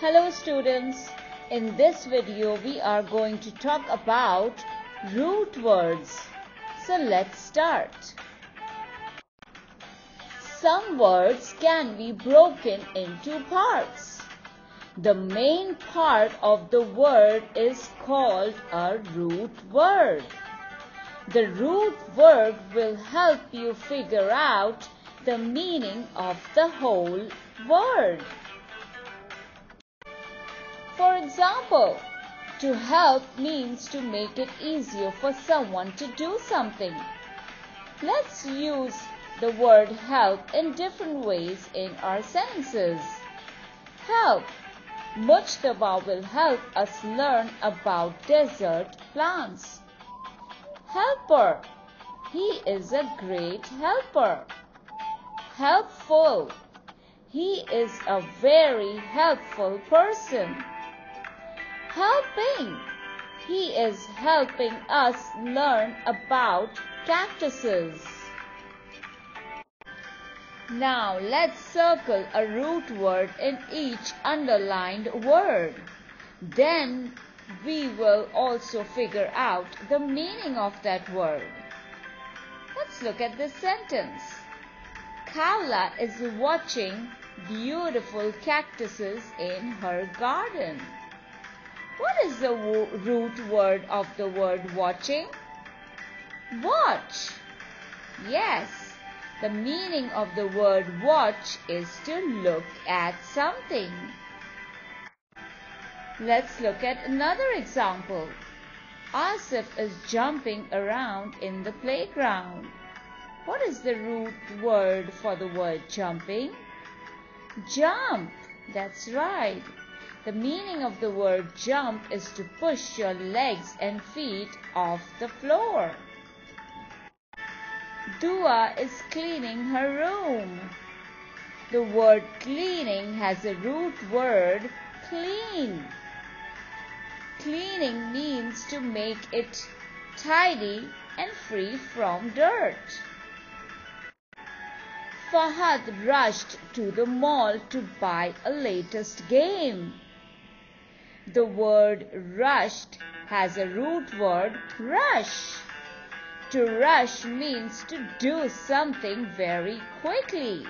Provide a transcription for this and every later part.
Hello students, in this video we are going to talk about root words. So let's start. Some words can be broken into parts. The main part of the word is called a root word. The root word will help you figure out the meaning of the whole word. For example, to help means to make it easier for someone to do something. Let's use the word help in different ways in our sentences. Help. Mujtaba will help us learn about desert plants. Helper. He is a great helper. Helpful. He is a very helpful person helping. He is helping us learn about cactuses. Now let's circle a root word in each underlined word. Then we will also figure out the meaning of that word. Let's look at this sentence. Kala is watching beautiful cactuses in her garden. What is the root word of the word watching? Watch. Yes, the meaning of the word watch is to look at something. Let's look at another example. Asif is jumping around in the playground. What is the root word for the word jumping? Jump. That's right. The meaning of the word jump is to push your legs and feet off the floor. Dua is cleaning her room. The word cleaning has a root word clean. Cleaning means to make it tidy and free from dirt. Fahad rushed to the mall to buy a latest game. The word rushed has a root word rush. To rush means to do something very quickly.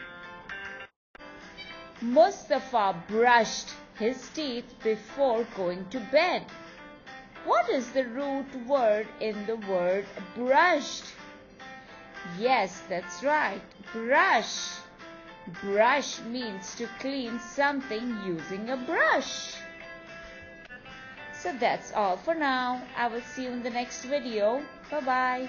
Mustafa brushed his teeth before going to bed. What is the root word in the word brushed? Yes, that's right. Brush. Brush means to clean something using a brush. So that's all for now. I will see you in the next video. Bye bye.